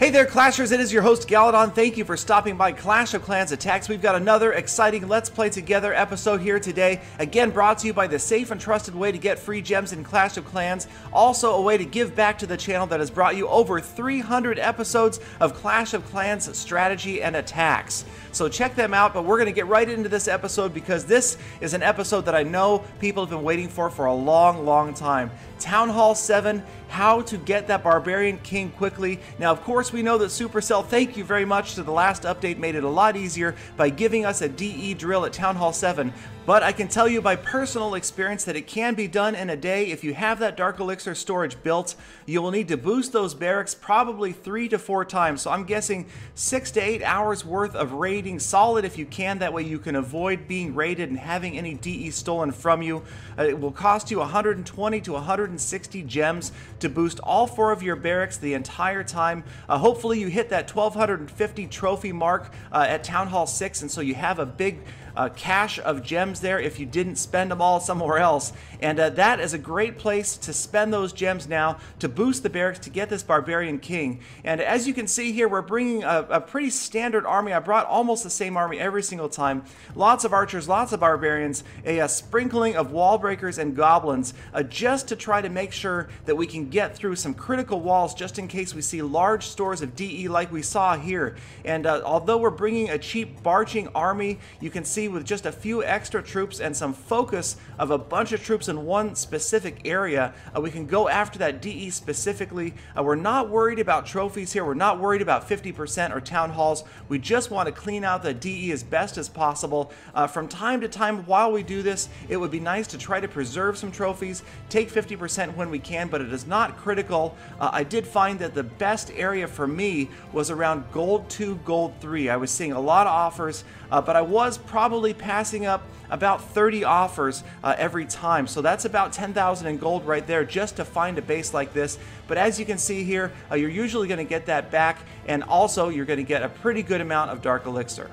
Hey there, Clashers! It is your host, Galadon. Thank you for stopping by Clash of Clans Attacks. We've got another exciting Let's Play Together episode here today. Again, brought to you by the safe and trusted way to get free gems in Clash of Clans. Also, a way to give back to the channel that has brought you over 300 episodes of Clash of Clans strategy and attacks. So check them out, but we're going to get right into this episode because this is an episode that I know people have been waiting for for a long, long time. Town Hall 7 how to get that Barbarian King quickly. Now, of course, we know that Supercell, thank you very much to the last update, made it a lot easier by giving us a DE drill at Town Hall 7. But I can tell you by personal experience that it can be done in a day. If you have that Dark Elixir storage built, you will need to boost those barracks probably three to four times. So I'm guessing six to eight hours worth of raiding solid if you can. That way you can avoid being raided and having any DE stolen from you. Uh, it will cost you 120 to 160 gems to boost all four of your barracks the entire time. Uh, hopefully you hit that 1250 trophy mark uh, at Town Hall 6 and so you have a big uh, cache of gems there if you didn't spend them all somewhere else. And uh, that is a great place to spend those gems now to boost the barracks to get this Barbarian King. And as you can see here, we're bringing a, a pretty standard army. I brought almost the same army every single time. Lots of archers, lots of barbarians, a, a sprinkling of wall breakers and goblins, uh, just to try to make sure that we can get through some critical walls just in case we see large stores of DE like we saw here. And uh, although we're bringing a cheap barching army, you can see with just a few extra troops and some focus of a bunch of troops in one specific area, uh, we can go after that DE specifically. Uh, we're not worried about trophies here. We're not worried about 50% or town halls. We just want to clean out the DE as best as possible. Uh, from time to time while we do this, it would be nice to try to preserve some trophies, take 50% when we can, but it is not critical. Uh, I did find that the best area for me was around gold 2, gold 3. I was seeing a lot of offers, uh, but I was probably probably passing up about 30 offers uh, every time. So that's about 10,000 in gold right there just to find a base like this. But as you can see here, uh, you're usually going to get that back and also you're going to get a pretty good amount of Dark Elixir.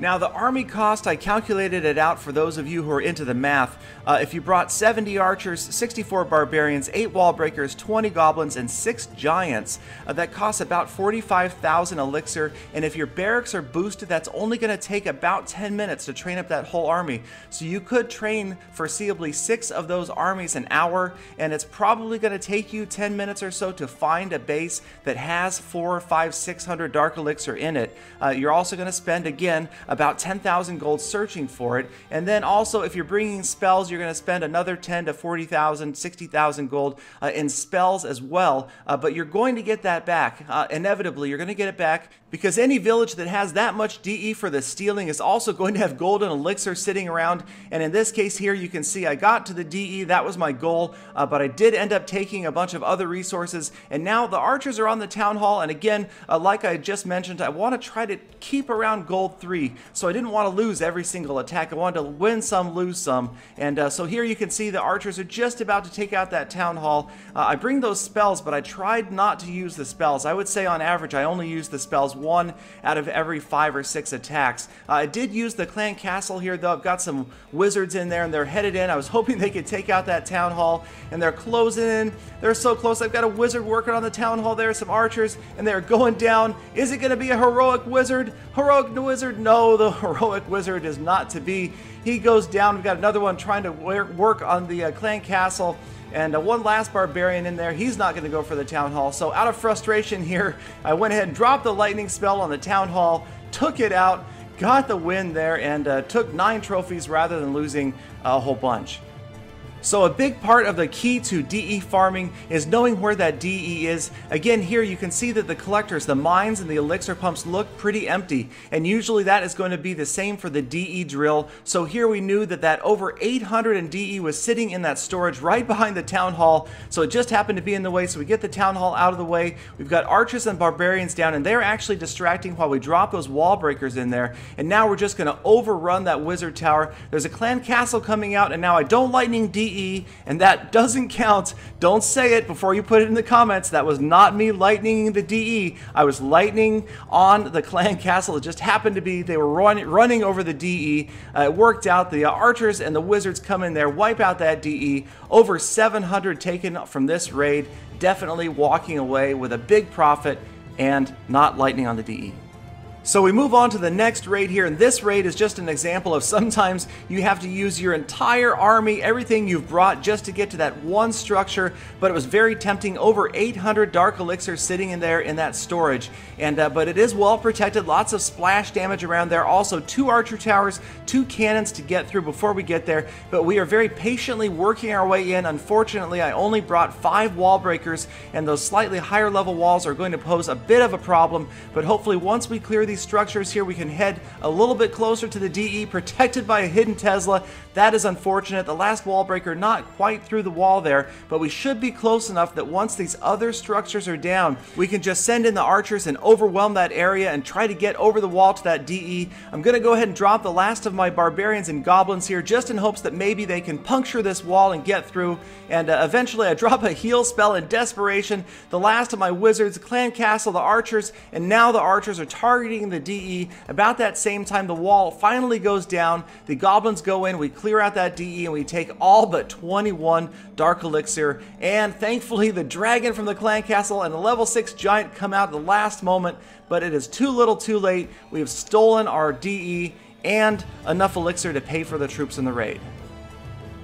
Now the army cost, I calculated it out for those of you who are into the math. Uh, if you brought 70 archers, 64 barbarians, 8 wall breakers, 20 goblins, and 6 giants, uh, that costs about 45,000 elixir. And if your barracks are boosted, that's only going to take about 10 minutes to train up that whole army. So you could train foreseeably 6 of those armies an hour, and it's probably going to take you 10 minutes or so to find a base that has 4, 5, 600 dark elixir in it. Uh, you're also going to spend, again, about 10,000 gold searching for it. And then also, if you're bringing spells, you're going to spend another 10 to 40,000, 60,000 gold uh, in spells as well. Uh, but you're going to get that back. Uh, inevitably, you're going to get it back because any village that has that much DE for the stealing is also going to have golden elixir sitting around. And in this case here, you can see I got to the DE. That was my goal. Uh, but I did end up taking a bunch of other resources. And now the archers are on the town hall. And again, uh, like I just mentioned, I want to try to keep around gold 3 so I didn't want to lose every single attack. I wanted to win some, lose some. And uh, so here you can see the archers are just about to take out that town hall. Uh, I bring those spells, but I tried not to use the spells. I would say on average I only use the spells one out of every five or six attacks. Uh, I did use the clan castle here though. I've got some wizards in there and they're headed in. I was hoping they could take out that town hall and they're closing in. They're so close. I've got a wizard working on the town hall there, some archers, and they're going down. Is it going to be a heroic wizard? Heroic wizard? No, the heroic wizard is not to be. He goes down. We've got another one trying to work on the uh, clan castle. And uh, one last barbarian in there. He's not going to go for the town hall. So out of frustration here, I went ahead and dropped the lightning spell on the town hall, took it out, got the win there, and uh, took nine trophies rather than losing a whole bunch. So a big part of the key to DE farming is knowing where that DE is. Again, here you can see that the collectors, the mines and the elixir pumps look pretty empty. And usually that is going to be the same for the DE drill. So here we knew that that over 800 in DE was sitting in that storage right behind the town hall. So it just happened to be in the way. So we get the town hall out of the way. We've got archers and barbarians down and they're actually distracting while we drop those wall breakers in there. And now we're just going to overrun that wizard tower. There's a clan castle coming out and now I don't lightning DE And that doesn't count. Don't say it before you put it in the comments. That was not me lightning the DE. I was lightning on the clan castle. It just happened to be they were run, running over the DE. Uh, it worked out. The archers and the wizards come in there, wipe out that DE. Over 700 taken from this raid. Definitely walking away with a big profit and not lightning on the DE. So we move on to the next raid here, and this raid is just an example of sometimes you have to use your entire army, everything you've brought just to get to that one structure, but it was very tempting, over 800 Dark Elixirs sitting in there in that storage, and uh, but it is well protected, lots of splash damage around there, also two archer towers, two cannons to get through before we get there, but we are very patiently working our way in. Unfortunately, I only brought five wall breakers, and those slightly higher level walls are going to pose a bit of a problem, but hopefully once we clear these structures here, we can head a little bit closer to the DE, protected by a hidden Tesla. That is unfortunate. The last wall breaker not quite through the wall there, but we should be close enough that once these other structures are down, we can just send in the archers and overwhelm that area and try to get over the wall to that DE. I'm going to go ahead and drop the last of my barbarians and goblins here just in hopes that maybe they can puncture this wall and get through. And uh, eventually I drop a heal spell in desperation. The last of my wizards, clan castle, the archers, and now the archers are targeting the DE. About that same time, the wall finally goes down. The goblins go in. We clear out that DE and we take all but 21 Dark Elixir. And thankfully, the dragon from the clan castle and the level 6 giant come out at the last moment, but it is too little too late. We have stolen our DE and enough elixir to pay for the troops in the raid.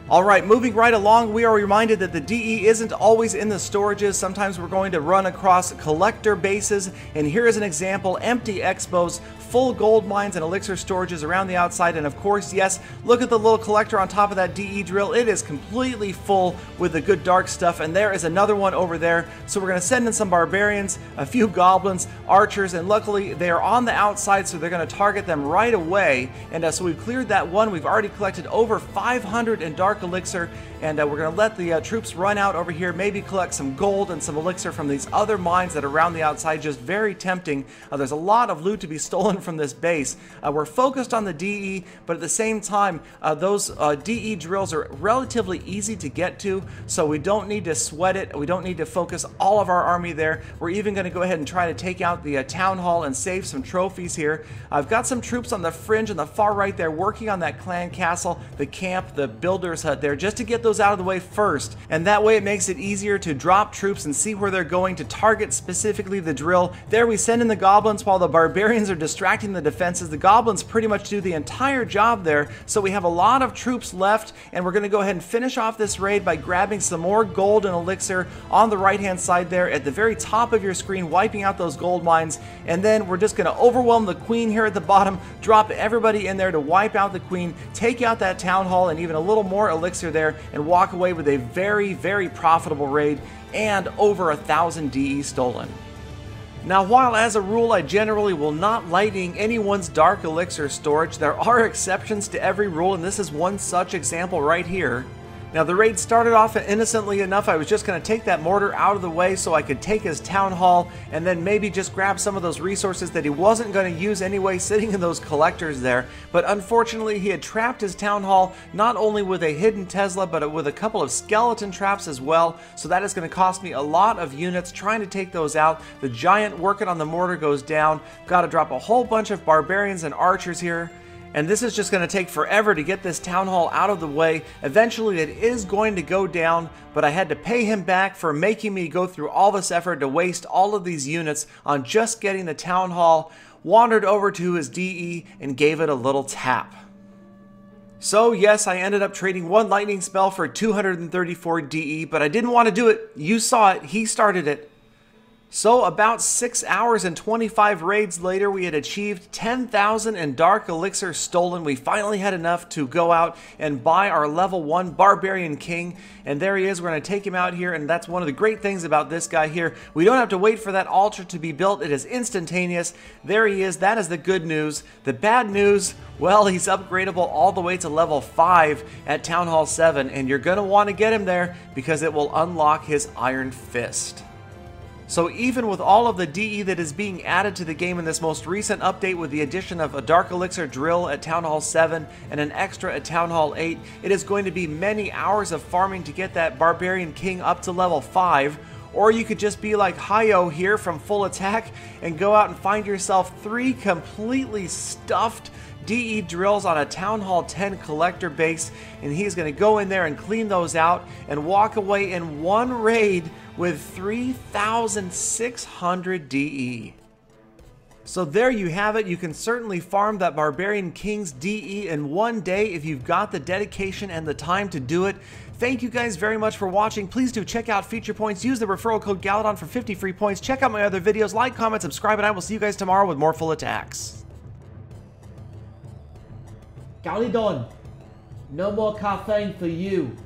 Alright, moving right along, we are reminded that the DE isn't always in the storages. Sometimes we're going to run across collector bases, and here is an example, empty expos, full gold mines and elixir storages around the outside, and of course, yes, look at the little collector on top of that DE drill. It is completely full with the good dark stuff, and there is another one over there. So we're going to send in some barbarians, a few goblins, archers, and luckily they are on the outside, so they're going to target them right away. And uh, so we've cleared that one. We've already collected over 500 in dark elixir, and uh, we're going to let the uh, troops run out over here, maybe collect some gold and some elixir from these other mines that are around the outside. Just very tempting. Uh, there's a lot of loot to be stolen from this base. Uh, we're focused on the DE, but at the same time, uh, those uh, DE drills are relatively easy to get to, so we don't need to sweat it. We don't need to focus all of our army there. We're even going to go ahead and try to take out the town hall and save some trophies here. I've got some troops on the fringe on the far right there working on that clan castle, the camp, the builder's hut there, just to get those out of the way first. And that way it makes it easier to drop troops and see where they're going to target specifically the drill. There we send in the goblins while the barbarians are distracting the defenses. The goblins pretty much do the entire job there. So we have a lot of troops left and we're going to go ahead and finish off this raid by grabbing some more gold and elixir on the right hand side there at the very top of your screen, wiping out those gold mines. And then we're just going to overwhelm the queen here at the bottom, drop everybody in there to wipe out the queen, take out that town hall and even a little more elixir there and walk away with a very, very profitable raid and over a thousand DE stolen. Now, while as a rule I generally will not lightning anyone's dark elixir storage, there are exceptions to every rule, and this is one such example right here. Now the raid started off innocently enough, I was just going to take that mortar out of the way so I could take his town hall and then maybe just grab some of those resources that he wasn't going to use anyway sitting in those collectors there. But unfortunately he had trapped his town hall not only with a hidden Tesla but with a couple of skeleton traps as well. So that is going to cost me a lot of units trying to take those out. The giant working on the mortar goes down. Got to drop a whole bunch of barbarians and archers here and this is just going to take forever to get this town hall out of the way. Eventually it is going to go down, but I had to pay him back for making me go through all this effort to waste all of these units on just getting the town hall, wandered over to his DE and gave it a little tap. So yes, I ended up trading one lightning spell for 234 DE, but I didn't want to do it. You saw it, he started it. So about 6 hours and 25 raids later, we had achieved 10,000 in Dark Elixir stolen. We finally had enough to go out and buy our level 1 Barbarian King. And there he is, we're going to take him out here, and that's one of the great things about this guy here. We don't have to wait for that altar to be built, it is instantaneous. There he is, that is the good news. The bad news, well, he's upgradable all the way to level 5 at Town Hall 7, and you're going to want to get him there because it will unlock his Iron Fist. So even with all of the DE that is being added to the game in this most recent update with the addition of a Dark Elixir drill at Town Hall 7 and an extra at Town Hall 8, it is going to be many hours of farming to get that Barbarian King up to level 5 or you could just be like Hayo here from Full Attack and go out and find yourself three completely stuffed DE drills on a Town Hall 10 collector base, and he's going to go in there and clean those out and walk away in one raid with 3,600 DE. So there you have it. You can certainly farm that Barbarian King's DE in one day if you've got the dedication and the time to do it. Thank you guys very much for watching. Please do check out Feature Points. Use the referral code Galadon for 50 free points. Check out my other videos. Like, comment, subscribe, and I will see you guys tomorrow with more full attacks. Galadon, no more caffeine for you.